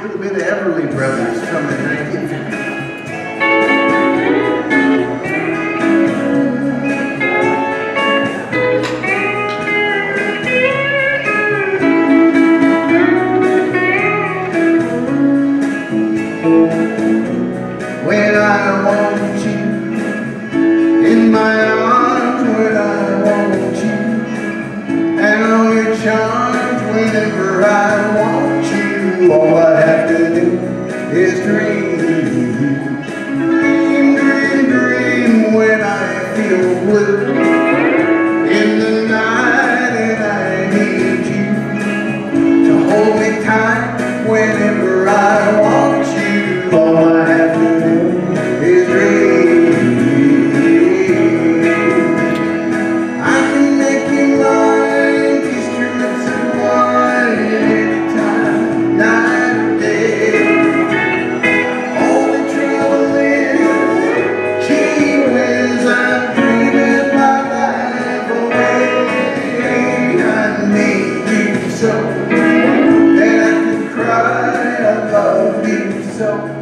It would have been the Everly Brothers from the 1950s. charge whenever I want you. Oh, is dream. Dream, dream, dream when I feel blue. I love you so